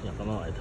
Yang 着